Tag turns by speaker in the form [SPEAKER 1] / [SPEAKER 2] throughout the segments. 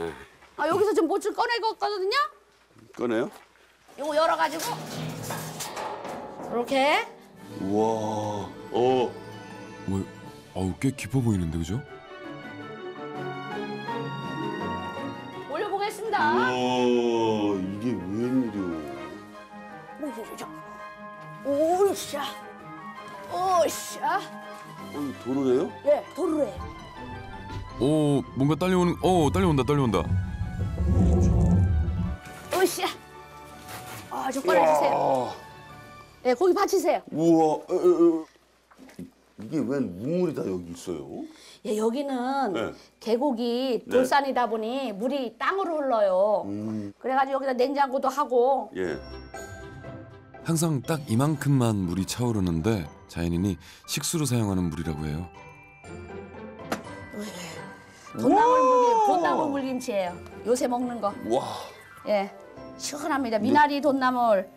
[SPEAKER 1] 예.
[SPEAKER 2] 아, 여기서 지금 뭐좀 꺼낼 거 거든요.
[SPEAKER 1] 꺼내요?
[SPEAKER 2] 요거 열어가지고 이렇게
[SPEAKER 1] 우와. 어.
[SPEAKER 3] 뭐, 어우 꽤 깊어 보이는데 그죠?
[SPEAKER 2] 올려보겠습니다.
[SPEAKER 1] 우와. 이게 웬일이오?
[SPEAKER 2] 오샤, 오샤,
[SPEAKER 1] 어, 도로래요?
[SPEAKER 2] 예, 도르래.
[SPEAKER 3] 오 뭔가 딸려오는 어 딸려온다 딸려온다.
[SPEAKER 2] 오샤. 아, 좀 꺼내주세요.
[SPEAKER 1] 아,
[SPEAKER 2] 예, 고기 받치세요.
[SPEAKER 1] 우와. 에, 에, 에. 이게 웬 우물이 다 여기 있어요?
[SPEAKER 2] 예, 여기는
[SPEAKER 1] 네.
[SPEAKER 2] 계곡이
[SPEAKER 1] 네.
[SPEAKER 2] 돌산이다 보니 물이 땅으로 흘러요.
[SPEAKER 1] 음.
[SPEAKER 2] 그래가지고 여기다 냉장고도 하고
[SPEAKER 1] 예.
[SPEAKER 3] 항상 딱 이만큼만 물이 차오르는데 자연인이 식수로 사용하는 물이라고 해요.
[SPEAKER 2] 돈나물 물김, 돈나물 물김치예요. 요새 먹는 거.
[SPEAKER 1] 와.
[SPEAKER 2] 예, 시원합니다. 미나리 돈나물.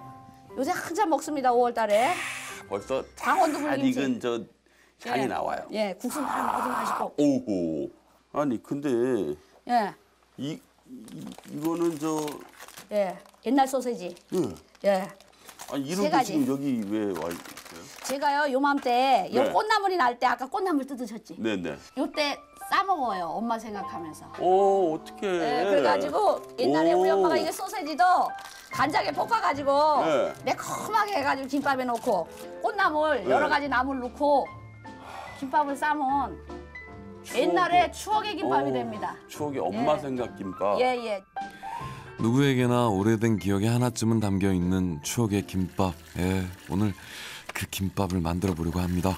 [SPEAKER 2] 요새 한참 먹습니다. 5월 달에.
[SPEAKER 1] 벌써
[SPEAKER 2] 강원도
[SPEAKER 1] 잘
[SPEAKER 2] 물김치.
[SPEAKER 1] 익은 저 향이
[SPEAKER 2] 예.
[SPEAKER 1] 나와요.
[SPEAKER 2] 예, 국수 말아 먹어도 맛있고.
[SPEAKER 1] 오호. 아니 근데
[SPEAKER 2] 예,
[SPEAKER 1] 이, 이 이거는 저
[SPEAKER 2] 예, 옛날 소세지.
[SPEAKER 1] 예.
[SPEAKER 2] 예,
[SPEAKER 1] 아니
[SPEAKER 2] 가지.
[SPEAKER 1] 지금 여기 왜 와 있어요?
[SPEAKER 2] 제가요 요맘때 요
[SPEAKER 1] 네.
[SPEAKER 2] 꽃나물이 날 때 아까 꽃나물 뜯으셨지?
[SPEAKER 1] 네네.
[SPEAKER 2] 요때 싸 먹어요. 엄마 생각하면서.
[SPEAKER 1] 오 어떻게?
[SPEAKER 2] 예, 그래가지고 옛날에
[SPEAKER 1] 오.
[SPEAKER 2] 우리 엄마가 이게 소세지도 간장에 볶아가지고
[SPEAKER 1] 네.
[SPEAKER 2] 매콤하게 해가지고 김밥에 넣고 꽃나물
[SPEAKER 1] 네.
[SPEAKER 2] 여러 가지 나물 넣고 김밥을 싸면 옛날에 추억의 김밥이
[SPEAKER 1] 오,
[SPEAKER 2] 됩니다.
[SPEAKER 1] 추억의 엄마
[SPEAKER 2] 예.
[SPEAKER 1] 생각 김밥.
[SPEAKER 2] 예, 예.
[SPEAKER 3] 누구에게나 오래된 기억에 하나쯤은 담겨 있는 추억의 김밥. 예, 오늘 그 김밥을 만들어 보려고 합니다.